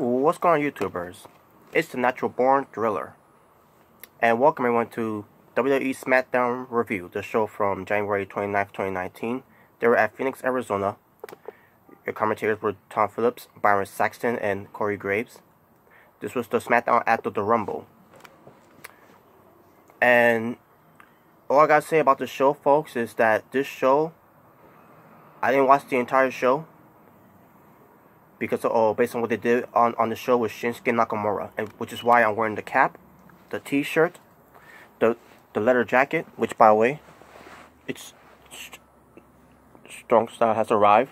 What's going on, YouTubers? It's the Natural Born Thriller. And welcome everyone to WWE SmackDown Review, the show from January 29th, 2019. They were at Phoenix, Arizona. Your commentators were Tom Phillips, Byron Saxton, and Corey Graves. This was the SmackDown after the Rumble. And all I gotta say about the show, folks, is that this show, I didn't watch the entire show because oh, based on what they did on, on the show with Shinsuke Nakamura, and which is why I'm wearing the cap, the T-shirt, the the leather jacket, which by the way, it's strong style has arrived.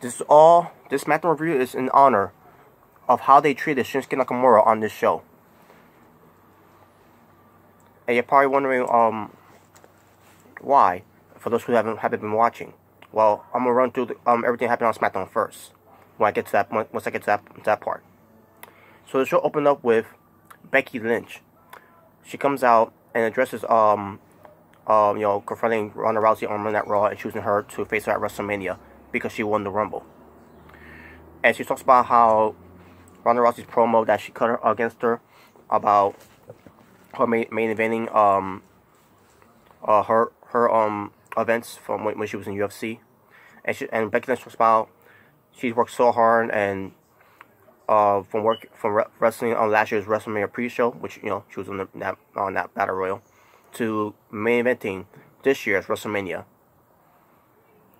This is all this SmackDown review is in honor of how they treated Shinsuke Nakamura on this show. And you're probably wondering um why, for those who haven't haven't been watching. Well, I'm gonna run through the, um, everything happened on SmackDown first. When I get to that, once I get to that that part. So the show opened up with Becky Lynch. She comes out and addresses um um you know confronting Ronda Rousey on that Raw and choosing her to face her at WrestleMania because she won the Rumble. And she talks about how Ronda Rousey's promo that she cut her against her about her main, main eventing um uh her her um events from when, when she was in UFC, and she, and Becky Lynch talks about she's worked so hard and uh from work from re wrestling on last year's WrestleMania pre-show, which you know she was on the, that on that battle royal, to main eventing this year's WrestleMania.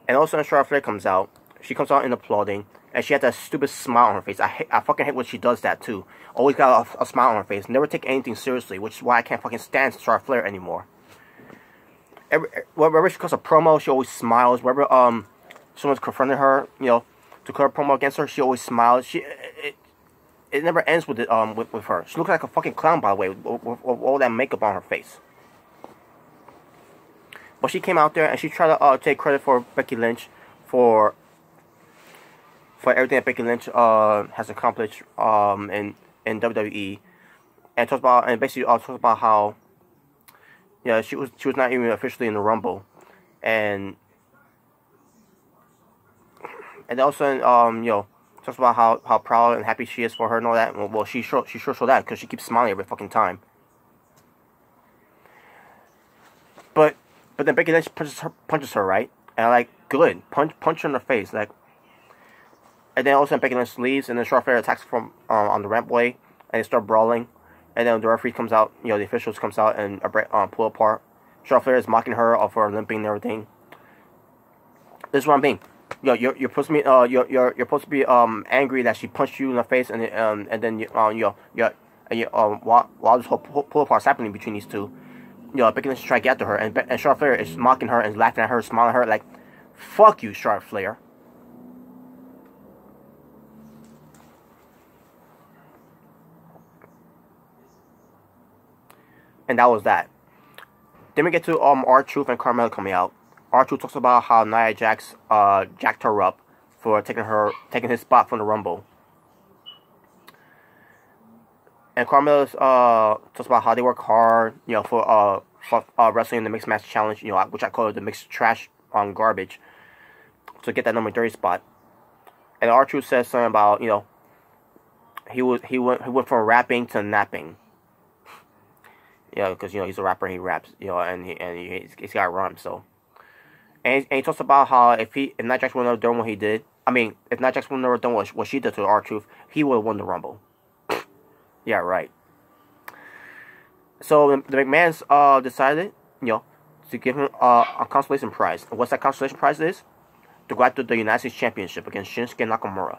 And also, when Charlotte Flair comes out, she comes out in applauding, and she had that stupid smile on her face. I hate, I fucking hate when she does that too. Always got a, a smile on her face. Never take anything seriously, which is why I can't fucking stand Charlotte Flair anymore every, wherever she cuts a promo, she always smiles. Wherever um someone's confronting her, you know, to cut a promo against her, she always smiles. She it, it never ends with it um with, with her. She looks like a fucking clown, by the way, with, with, with all that makeup on her face. But she came out there and she tried to uh, take credit for Becky Lynch for for everything that Becky Lynch uh, has accomplished um in in WWE, and talks about and basically uh, talks about how yeah, she was she was not even officially in the Rumble, and and also um you know talks about how how proud and happy she is for her and all that. Well, well she sure she sure showed that because she keeps smiling every fucking time. But but then Becky Lynch punches her punches her right, and I'm like good punch punch her in the face like. And then all of a sudden Becky Lynch leaves, and then Charlotte Flair attacks from um, on the rampway, and they start brawling. And then the referee comes out, you know, the officials comes out and uh, pull apart. Charlotte Flair is mocking her of her limping and everything. This is what I'm being. Yo, you're, you're supposed to be uh you're, you're you're supposed to be um angry that she punched you in the face and um and then you uh you you and you um while while this whole pull, apart's happening between these two, you know, Becky Lynch try to get to her and and Charlotte Flair is mocking her and laughing at her, smiling at her like, "Fuck you, Charlotte Flair." and that was that. Then we get to um R-Truth and Carmella coming out. R-Truth talks about how Nia Jax uh jacked her up for taking her taking his spot from the Rumble. And Carmella uh talks about how they work hard, you know, for uh for uh, wrestling in the mixed match challenge, you know, which I call it the mixed trash on um, garbage to get that number 30 spot. And R-Truth says something about, you know, he was he went he went from rapping to napping know, because you know he's a rapper he raps, you know, and he and he, he's got rhymes. So, and, and he talks about how if he if Nia Jax would have done what he did, I mean, if Nia Jax would have done what, what she did to R-Truth, he would have won the Rumble. yeah, right. So the McMahon's uh decided, you know, to give him uh, a consolation prize. What's that consolation prize is? To go after the United States Championship against Shinsuke Nakamura.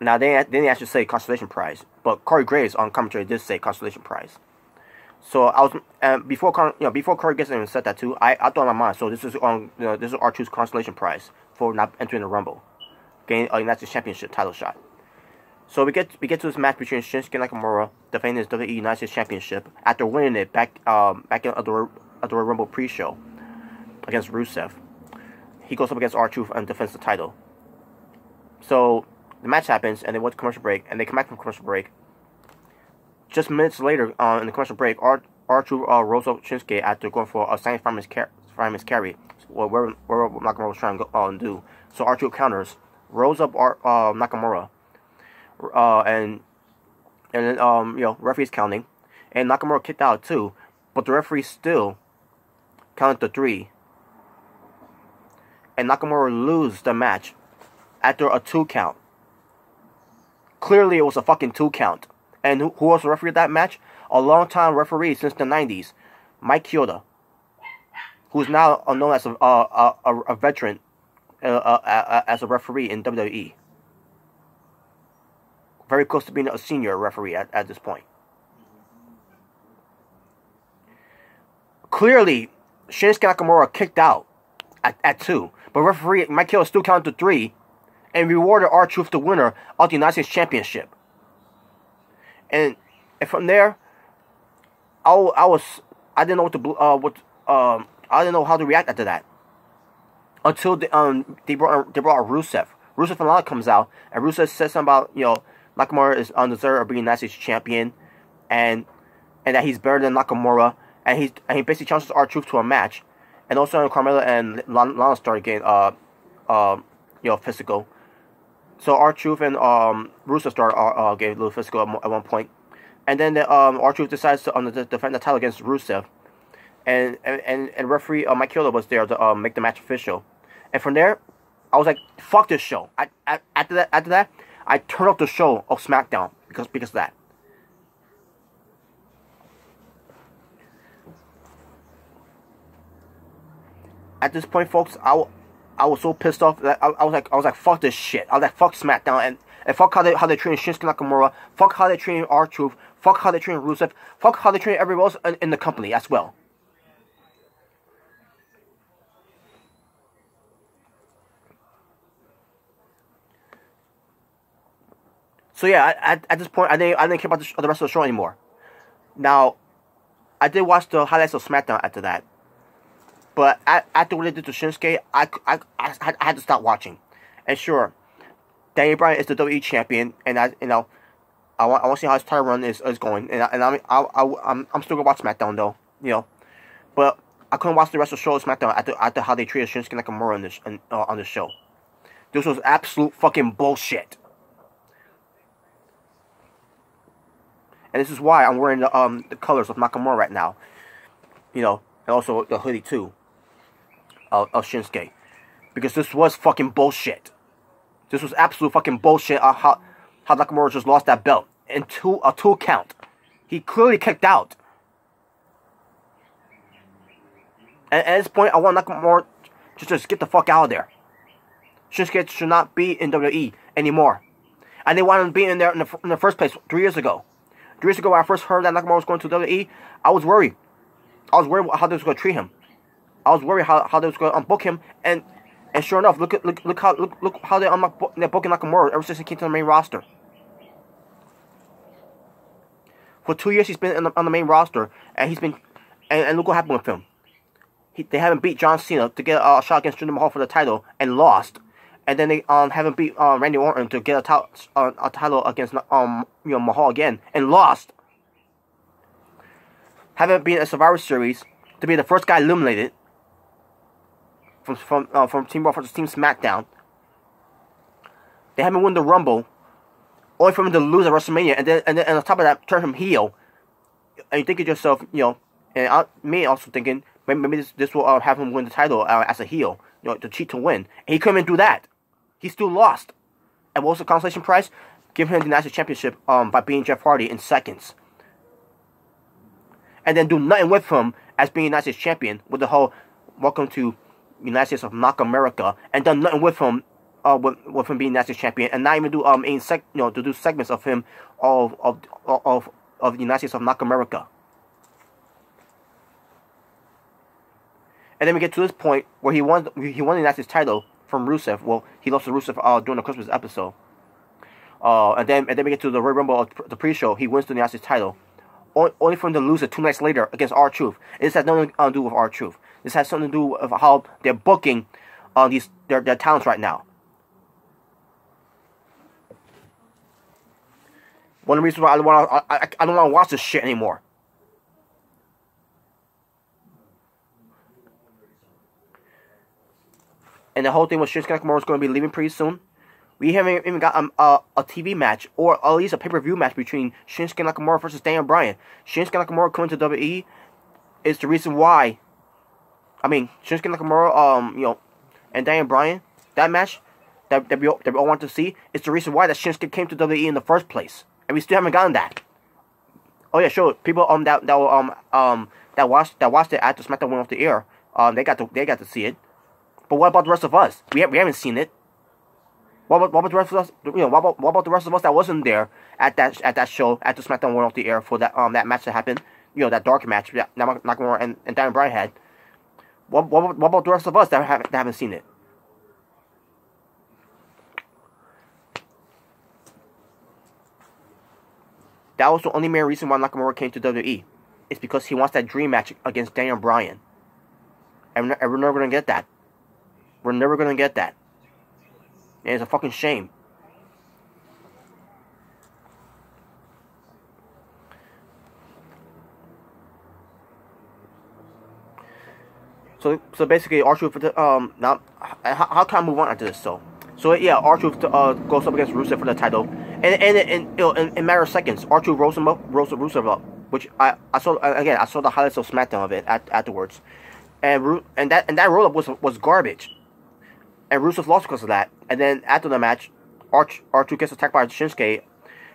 Now they didn't actually say consolation prize, but Corey Graves on commentary did say consolation prize. So I was and before you know before Corey even said that too, I, I thought in my mind. So this is on you know, this is R-Truth's consolation prize for not entering the Rumble, getting a United States Championship title shot. So we get we get to this match between Shinsuke Nakamura defending his WWE United States Championship after winning it back um back in the the Rumble pre-show against Rusev. He goes up against R-Truth and defends the title. So the match happens, and they went to commercial break, and they come back from commercial break. Just minutes later, uh, in the commercial break, R R-Truth uh, rolls up Shinsuke after going for a signing fireman's, car- fireman's carry, well, where, where Nakamura was trying to go, uh, do. So R-Truth counters, rolls up R, uh, Nakamura, uh, and and then um, you know referee's counting, and Nakamura kicked out too, but the referee still counted the three, and Nakamura lose the match after a two count. Clearly, it was a fucking two count. And who, who was the referee that match? A long time referee since the 90s, Mike Chioda, who's now known as a, a, a, a veteran uh, uh, as a referee in WWE. Very close to being a senior referee at, at this point. Clearly, Shinsuke Nakamura kicked out at, at two, but referee Mike Chioda still counted to three and rewarded R-Truth the winner of the United States Championship. And, and from there, I, I was I didn't know what to uh what um I didn't know how to react after that. Until the, um they brought they brought Rusev. Rusev finale comes out and Rusev says something about you know Nakamura is undeserved of being United States champion, and and that he's better than Nakamura, and he and he basically challenges R-Truth to a match, and also Carmella and Lana started getting uh uh you know physical. So R-Truth and um, Rusev started uh, uh, a little physical at, one point. And then the, um, R-Truth decides to um, defend the title against Rusev. And and, and referee uh, Mike Chioda was there to uh, make the match official. And from there, I was like, fuck this show. I, I, after that, after that, I turned off the show of SmackDown because because of that. At this point, folks, I, I was so pissed off that I, I, was like, I was like, fuck this shit. I was like, fuck SmackDown and, and fuck how they how they train Shinsuke Nakamura. Fuck how they train R-Truth. Fuck how they train Rusev. Fuck how they train everyone else in, in the company as well. So yeah, at, at this point, I didn't I didn't care about the, the rest of the show anymore. Now, I did watch the highlights of SmackDown after that. But after what they did to Shinsuke, I, I, I, I had to stop watching. And sure, Daniel Bryan is the WWE champion, and I, you know, I want, I want to see how his title run is, is going. And, I, and I'm, I, I, I'm, I'm still gonna watch SmackDown though, you know. But I couldn't watch the rest of the show of SmackDown after, after how they treated Shinsuke Nakamura on this, uh, on the show. This was absolute fucking bullshit. And this is why I'm wearing the um the colors of Nakamura right now. You know, and also the hoodie too of, of Shinsuke. Because this was fucking bullshit. This was absolute fucking bullshit how, how Nakamura just lost that belt. In two, a two count. He clearly kicked out. And at this point, I want Nakamura to just get the fuck out of there. Shinsuke should not be in WWE anymore. And they wanted him to be in there in the, in the first place three years ago. Three years ago, when I first heard that Nakamura was going to WWE, I was worried. I was worried how they was going to treat him. I was worried how, how they was going to unbook him, and and sure enough, look at look look how look look how they unbook they're booking Nakamura ever since he came to the main roster. For two years, he's been the, on the main roster, and he's been, and, and look what happened with him. He, they haven't beat John Cena to get a shot against Jinder Mahal for the title and lost, and then they um haven't beat uh, Randy Orton to get a, title uh, a title against um you know Mahal again and lost. Haven't been a Survivor Series to be the first guy eliminated from from uh, from Team Raw versus Team SmackDown. They haven't won the Rumble, only for him to lose at WrestleMania, and then and then and on top of that, turn him heel. And you think to yourself, you know, and I, me also thinking maybe, maybe this this will uh, have him win the title uh, as a heel, you know, to cheat to win. And he couldn't even do that. He still lost. And what was the consolation prize? Give him the national championship um by being Jeff Hardy in seconds. And then do nothing with him as being United States champion with the whole welcome to United States of Knock America and done nothing with him uh, with, with him being United States champion and not even do um in sec you know to do segments of him of of of of the United States of Knock America. And then we get to this point where he won he won the United States title from Rusev. Well, he lost to Rusev uh, during the Christmas episode. Uh, and then and then we get to the Royal Rumble, of the pre-show. He wins the United States title, only for him to lose it two nights later against R-Truth. This has nothing to do with R-Truth. This has something to do with how they're booking uh, these their, their talents right now. One of the reasons why I don't want to I, I don't want to watch this shit anymore. and the whole thing was Shinsuke Nakamura is going to be leaving pretty soon. We haven't even got um, a, a TV match or at least a pay per view match between Shinsuke Nakamura versus Daniel Bryan. Shinsuke Nakamura coming to WWE is the reason why. I mean, Shinsuke Nakamura, um, you know, and Daniel Bryan, that match that, that, we, all, that we all want to see is the reason why that Shinsuke came to WWE in the first place, and we still haven't gotten that. Oh yeah, sure. People um that that um um that watched that watched it at the SmackDown went off the air. Um, they got to they got to see it. But what about the rest of us? We have, we haven't seen it. What about, what about the rest of us? You know, what about, what about the rest of us that wasn't there at that at that show at the SmackDown went off the air for that um that match that happened? You know, that dark match that Nakamura and and Daniel Bryan had. What, what, what about the rest of us that haven't that haven't seen it? That was the only main reason why Nakamura came to WWE. It's because he wants that dream match against Daniel Bryan. And we're never going to get that. We're never going to get that. And it's a fucking shame. So, so basically, R-Truth, um, now, how, how can I move on after this, so? So, yeah, R-Truth, uh, goes up against Rusev for the title. And and, and you know, in, in matter of seconds, R-Truth rose him up, rolls Rusev up, which I, I saw again. I saw the highlights of SmackDown of it at, afterwards, and and that and that roll up was was garbage, and Rusev lost because of that. And then after the match, Arch R-Truth gets attacked by Shinsuke,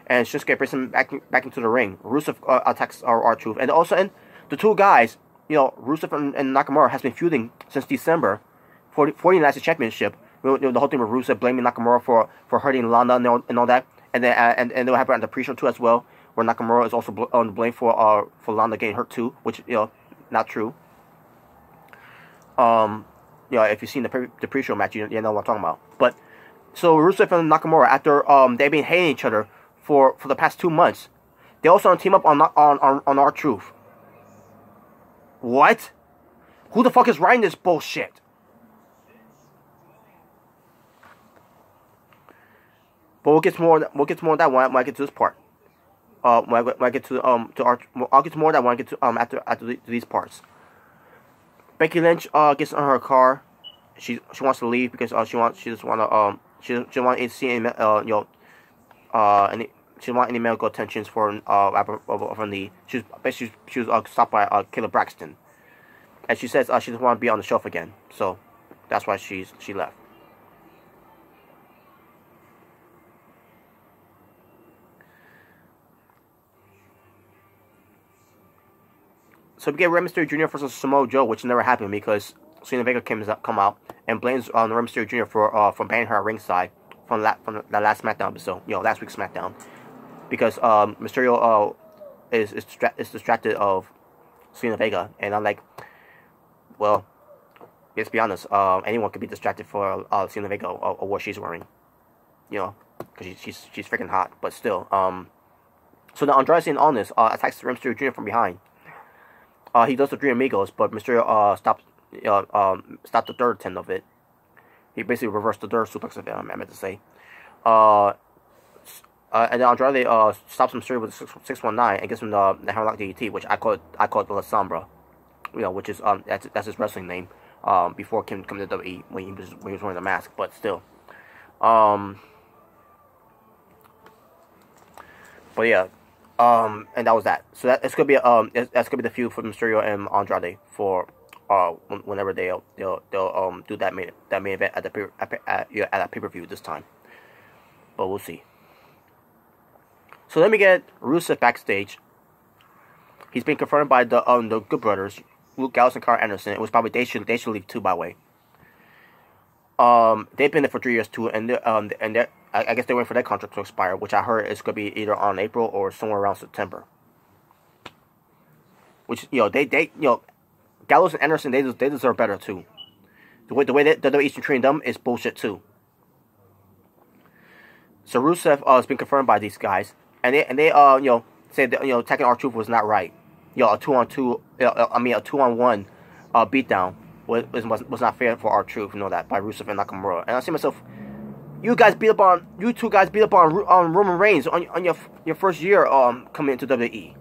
and Shinsuke brings him back back into the ring. Rusev uh, attacks R-Truth, and also and the two guys, you know, Rusev and, and Nakamura has been feuding since December for the 49th championship. You know, the whole thing with Rusev blaming Nakamura for, for hurting Lana and all, and all that and then uh, and and it will happen at the pre-show too as well, where Nakamura is also on the blame for uh for Lana getting hurt too, which you know not true. Um, you know if you've seen the pre- the pre-show match, you, you know what I'm talking about. But so Rusev and Nakamura, after um they've been hating each other for for the past two months, they also team up on on on on R-Truth. What? Who the fuck is writing this bullshit? But we'll get more. We'll get more of that I, when I get to this part. Uh, when I, when I get to um to our, I'll get to more of that when I get to um after after the, these parts. Becky Lynch uh gets in her car. She she wants to leave because uh she wants she just wanna um she she want to see uh you know uh any she didn't want any medical attentions for uh from the she was basically she was uh, stopped by uh Kayla Braxton, and she says uh she doesn't want to be on the shelf again. So that's why she's she left. So we get Rey Mysterio Jr. versus Samoa Joe, which never happened because Zelina Vega came up, come out and blames um, Rey Mysterio Jr. for uh, from banning her at ringside from that from the last SmackDown episode, you know, last week's SmackDown, because um, Mysterio uh, is is, is distracted of Zelina Vega, and I'm like, well, let's be honest, uh, anyone could be distracted for uh, Zelina Vega or, or what she's wearing, you know, because she, she's she's freaking hot, but still, um, so now Andrade and Honest uh, attacks Rey Mysterio Jr. from behind uh, he does the Three Amigos, but Mysterio uh, stops uh, um, stopped the third attempt of it. He basically reversed the third suplex of it, I meant to say. Uh, uh, and then Andrade uh, stops Mysterio with the 619 and gives him the, the Hammerlock DDT, which I call it, I call it the La Sombra. You know, which is um that's, that's his wrestling name. Um, before Kim coming to WWE when he was when he was wearing the mask, but still. Um. But yeah, um, and that was that. So that it's gonna be um that's gonna be the feud for Mysterio and Andrade for uh whenever they'll they'll they'll um do that main that main event at the at, at, at that pay per view this time. But we'll see. So let me get Rusev backstage. He's been confirmed by the um the Good Brothers, Luke Gallows and Karl Anderson. It was probably they should they should leave too by the way. Um, they've been there for three years too, and um and I, I guess they're waiting for that contract to expire, which I heard is going to be either on April or somewhere around September. Which you know they they you know Gallows and Anderson they they deserve better too. The way the way that WWE Eastern trained them is bullshit too. So Rusev uh, has been confirmed by these guys, and they and they uh you know say that you know attacking R-Truth was not right. You know a two on two, uh, I mean a two on one, uh beatdown was was was not fair for R-Truth. You know that by Rusev and Nakamura, and I see myself you guys beat up on you two guys beat up on on Roman Reigns on on your your first year um coming into WWE,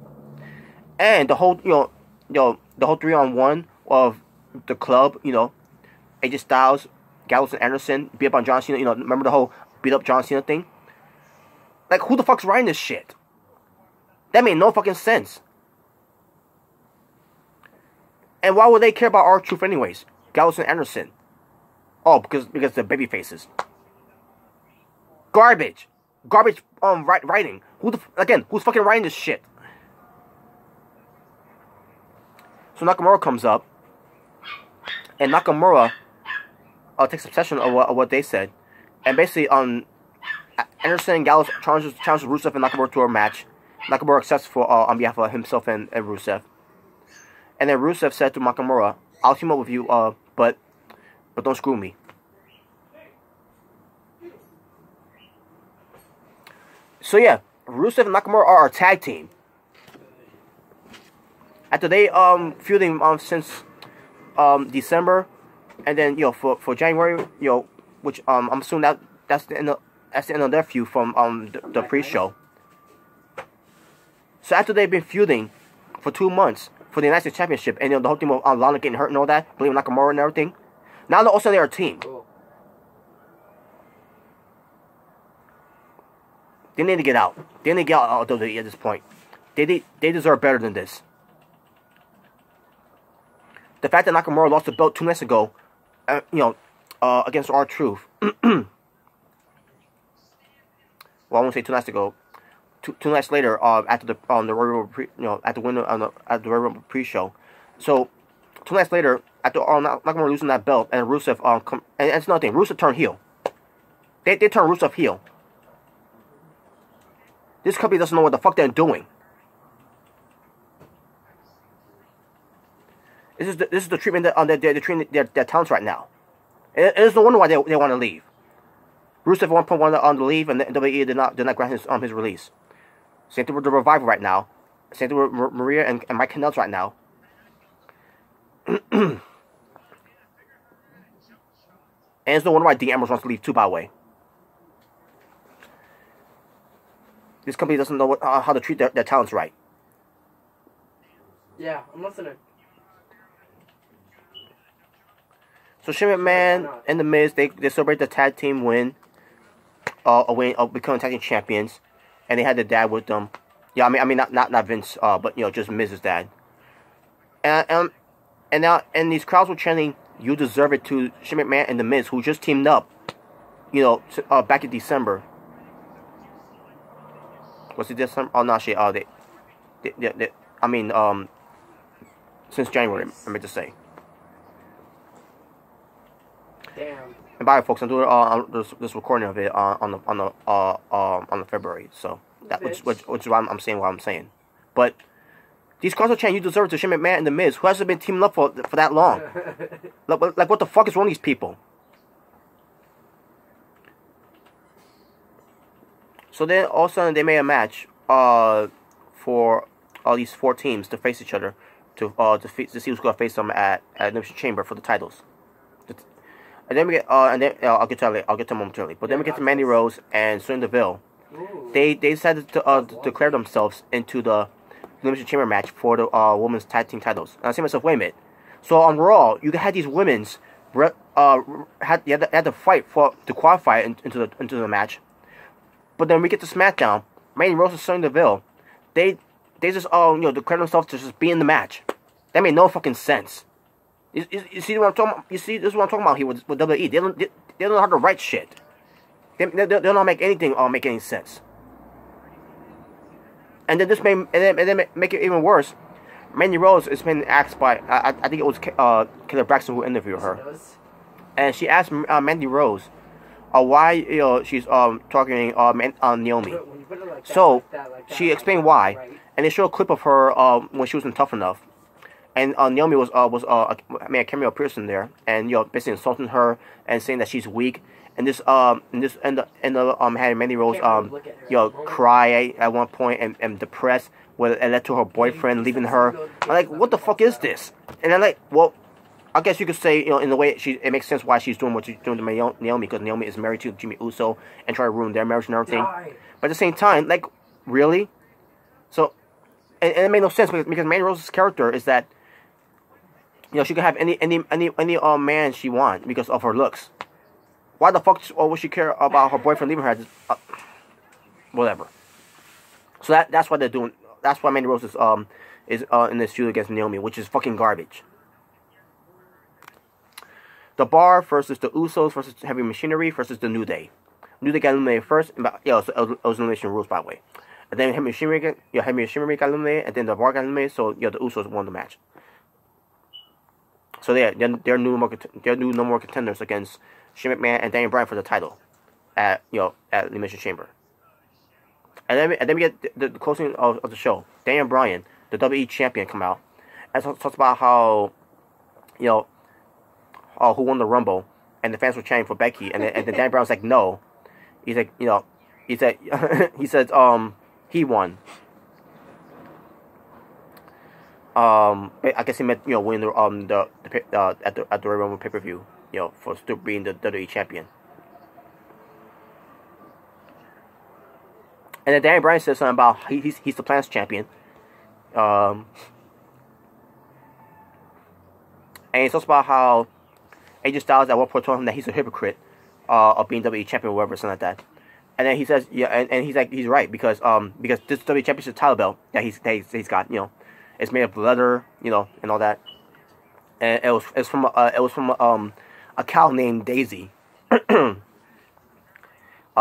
and the whole you know you know the whole three on one of the club you know AJ Styles, Gallows and Anderson beat up on John Cena. You know, remember the whole beat up John Cena thing? Like, who the fuck's writing this shit? That made no fucking sense. And why would they care about R-Truth anyways? Gallows and Anderson. Oh, because because the baby faces. Garbage. Garbage um writing. Who the again, who's fucking writing this shit? So Nakamura comes up and Nakamura uh, takes obsession of what, of what they said. And basically um Anderson and Gallows challenges, challenges Rusev and Nakamura to a match. Nakamura accepts for uh, on behalf of himself and, and Rusev. And then Rusev said to Nakamura, I'll team up with you, uh, but but don't screw me. So yeah, Rusev and Nakamura are our tag team. After they um feuding um since um December, and then you know for for January, you know, which um I'm assuming that that's the end of of their feud from um the, the pre-show. So after they've been feuding for two months, for the United States Championship, and you know, the whole team of uh, Lana getting hurt and all that, believing Nakamura and everything. Now they're a team. They need to get out. They need to get out of WWE at this point. They, they, they deserve better than this. The fact that Nakamura lost the belt two nights ago, uh, you know, uh, against R-Truth. well, I won't say two nights ago two, two nights later, uh, after the um the Royal pre, you know at the window on the at the Royal pre-show. So two nights later, after um Nakamura losing that belt and Rusev um come, and, and it's another thing, Rusev turned heel. They they turned Rusev heel. This company doesn't know what the fuck they're doing. This is the, this is the treatment that um, they're, they're treating their, their talents right now. It, it is no wonder why they, they want to leave. Rusev at one point wanted on the leave, and the WWE did not did not grant his um his release. Same thing with the Revival right now. Same thing with Maria and, and Mike Kanellis right now. and it's no wonder why Dean Ambrose wants to leave too, by the way. This company doesn't know what, uh, how to treat their, their talents right. Yeah, I'm listening. So Shane McMahon and The Miz, they, they celebrate the tag team win, uh, a win, of becoming tag team champions and they had the dad with them. Yeah, I mean, I mean, not not not Vince, uh, but you know, just Mrs. Dad. And um, and now and these crowds were chanting, "You deserve it" to Shane McMahon and the Miz, who just teamed up. You know, uh, back in December. Was it December? Oh, no, shit. Uh, they, they, they, they, I mean, um, since January, I meant to say. And by the way, folks, I'm doing uh, this, this recording of it uh, on the on the uh, uh, on the February, so that which, which, which is why I'm, I'm, saying what I'm saying. But these cross chain, you deserve to Shane McMahon and the Miz, who hasn't been teaming up for for that long. like, like, what the fuck is wrong with these people? So then all of a sudden they made a match uh, for all these four teams to face each other to uh, to, to see who's gonna face them at at Elimination Chamber for the titles. And then we get, uh, and then uh, I'll get to that I'll get to momentarily. But then we get to Mandy Rose and Sonya Deville. They they decided to, uh, declare themselves into the Elimination Chamber match for the uh, women's tag team titles. And I say myself, wait a minute. So on Raw, you had these women's uh had you had to, had to fight for to qualify in, into the into the match. But then we get to SmackDown, Mandy Rose and Sonya Deville. They they just uh you know declare themselves to just be in the match. That made no fucking sense. You, you, you, see what I'm talking? You see, this is what I'm talking about here with, with WWE. They don't, they, they don't know how to write shit. They, they, they don't make anything or uh, make any sense. And then this may, and then, and then make it even worse. Mandy Rose has been asked by, I, I think it was uh, Kayla Braxton who interviewed her. And she asked uh, Mandy Rose uh, why you know, she's um, talking uh, Man, uh, Naomi. Like so, like she explained why. Right. And they show a clip of her uh, when she wasn't tough enough and uh, Naomi was uh, was uh, I mean a cameo person there, and you know basically insulting her and saying that she's weak. And this um and this and the and the um had Mandy Rose um you know cry at one point and, and depressed, where it led to her boyfriend leaving her. I'm like, what the fuck is this? And I'm like, well, I guess you could say, you know, in the way she, it makes sense why she's doing what she's doing to Naomi, because Naomi is married to Jimmy Uso and try to ruin their marriage and everything. But at the same time, like, really? So, and, and it made no sense because, because Mandy Rose's character is that you know, she could have any any any any uh, man she wants because of her looks. Why the fuck would she care about her boyfriend leaving her? Just, uh, whatever. So that that's why they're doing. That's why Mandy Rose is um is uh, in this feud against Naomi, which is fucking garbage. The Bar versus the Usos versus Heavy Machinery versus the New Day. New Day got eliminated first. Yeah, so it was elimination rules by the way. And then Heavy Machinery, yeah, Heavy Machinery got eliminated, and then the Bar got eliminated. So yeah, the Usos won the match. So yeah, they're, they're new more they're new no more contenders against Shane McMahon and Daniel Bryan for the title at you know at Elimination Chamber. And then and then we get the, the closing of, of the show. Daniel Bryan, the WWE champion, come out and talks about how you know uh, who won the Rumble, and the fans were chanting for Becky, and then, and then Dan Brown's like, no, he's like, you know, he said, he said, um, he won. Um, I guess he meant you know winning the um the, the uh, at the at the Royal Rumble pay per view, you know, for still being the WWE champion. And then Daniel Bryan says something about he, he's he's the planet's champion. Um, and he talks about how AJ Styles at one point told him that he's a hypocrite uh, of being WWE champion or whatever, something like that. And then he says, yeah, and, and he's like, he's right because um because this WWE championship title belt that he's that he's, he's got, you know, it's made of leather, you know, and all that. And it was it's from uh, it was from um a cow named Daisy. uh,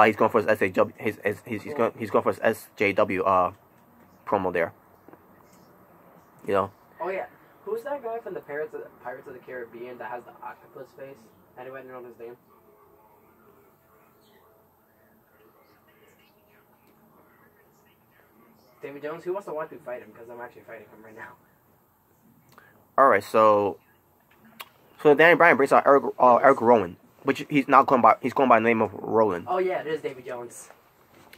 he's going for his SJW. He's he's going he's going for his SJW uh promo there. You know. Oh yeah, who's that guy from the Pirates of the, Pirates of the Caribbean that has the octopus face? Anybody know his name? David Jones. Who wants to watch me fight him? Because I'm actually fighting him right now. All right, so so Danny Bryan brings out Eric uh, Eric Rowan, which he's not going by. He's going by the name of Roland. Oh yeah, it is David Jones.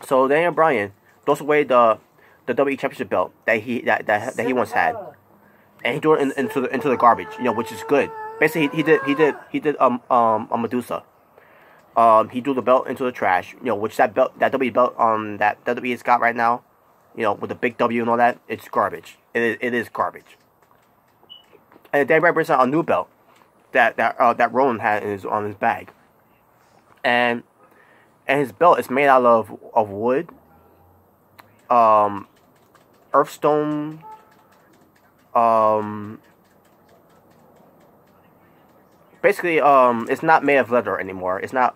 So Daniel Bryan throws away the the WWE Championship belt that he that that, that he once had, and he threw it in, into the into the garbage. You know, which is good. Basically, he, he did he did he did um um a Medusa. Um, he threw the belt into the trash. You know, which that belt that WWE belt um that WWE's got right now, you know, with the big W and all that, it's garbage. It is it is garbage. And brings out a new belt that that uh, that Rowan had on his bag, and and his belt is made out of of wood, um, earthstone, um, basically um, it's not made of leather anymore. It's not.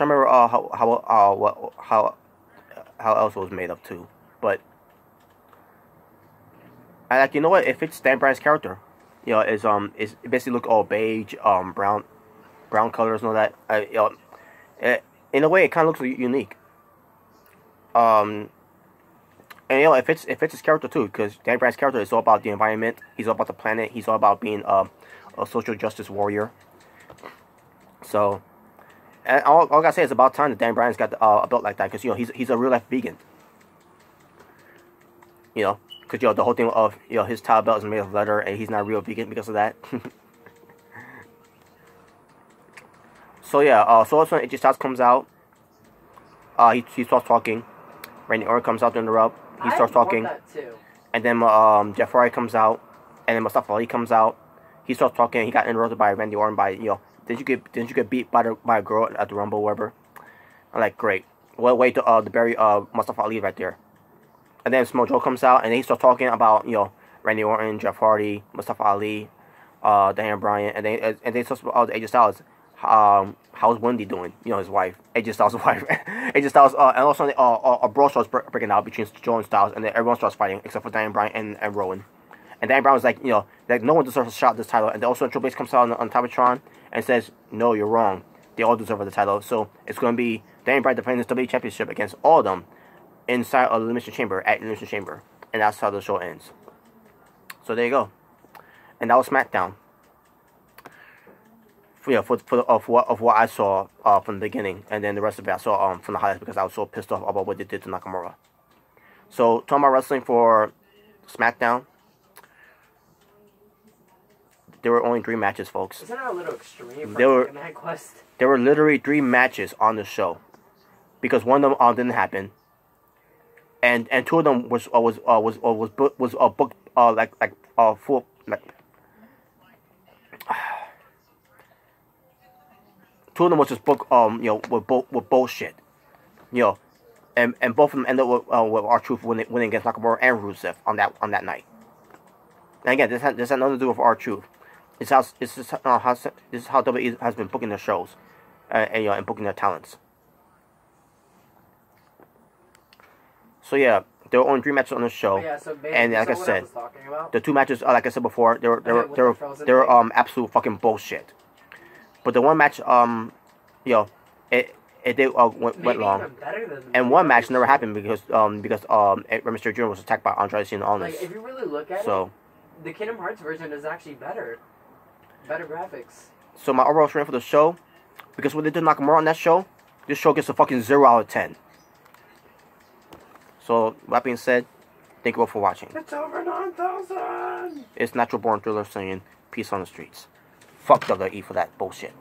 I remember uh, how how uh, what how how else was made up too, but I like you know what? It fits Dan Bryan's character. You know, is um is it basically look all beige, um brown, brown colors and all that. I, you know, it, in a way, it kind of looks unique. Um, and you know, it fits it fits his character too, because Dan Bryan's character is all about the environment. He's all about the planet. He's all about being um, a social justice warrior. So, and all, all I gotta say is about time that Dan Bryan's got uh, a belt like that, because you know he's he's a real life vegan. You know, because, you know, the whole thing of, you know, his tile belt is made of leather and he's not real vegan because of that. so, yeah, uh, so when AJ Styles comes out. Uh, he, he starts talking. Randy Orton comes out to interrupt. He starts talking. And then um, Jeff Hardy comes out. And then Mustafa Ali comes out. He starts talking. He got interrupted by Randy Orton by, you know, did you get didn't you get beat by the by a girl at the Rumble, Weber? I'm like, great. Well, wait to uh, the bury uh, Mustafa Ali right there. And then Samoa Joe comes out and he starts talking about, you know, Randy Orton, Jeff Hardy, Mustafa Ali, uh, Daniel Bryan, and they and they talk about AJ Styles. Um, how's Wendy doing? You know, his wife, AJ Styles' wife. AJ Styles, uh, and also uh, uh, a brawl starts breaking out between Joe and Styles, and then everyone starts fighting except for Daniel Bryan and, and Rowan. And Daniel Brown was like, you know, like no one deserves a shot at this title. And then also Triple H comes out on, on Titantron and says, no, you're wrong. They all deserve the title. So it's going to be Daniel Bryan defending his WWE Championship against all of them inside of the Elimination Chamber at Elimination Chamber. And that's how the show ends. So there you go. And that was SmackDown. For, yeah, for, for of what of what I saw uh, from the beginning, and then the rest of it I saw um, from the highlights because I was so pissed off about what they did to Nakamura. So talking about wrestling for SmackDown, there were only three matches, folks. Isn't that a little extreme? There were Quest? there were literally three matches on the show, because one of them uh, didn't happen, and and two of them was uh, was uh, was uh, was book, was uh, booked uh, like like uh, full like two of them was just book um you know with bull, with bullshit, you know, and and both of them ended up with, uh, with R-Truth winning, winning against Nakamura and Rusev on that on that night. And again, this has, this has nothing to do with R-Truth. It's how it's just, uh, how this is how WWE has been booking their shows, uh, and and booking their talents. So yeah, there were only three matches on the show. Yeah, so and like so I said, the two matches, uh, like I said before, they were they were Okay, they were, they were um absolute fucking bullshit. But the one match, um, you know, it it did uh, went, went long. even better than And one match never happened because um because um Rey Mysterio Jr. was attacked by Andrade Cien Like, Almas. if you really look at So it, the Kingdom Hearts version is actually better. Better graphics. so my overall rating for the show, because when they did Nakamura on that show, this show gets a fucking zero out of ten. So that being said, thank you all for watching. It's over 9,000! It's Natural Born Thriller saying peace on the streets. Fuck WWE for that bullshit.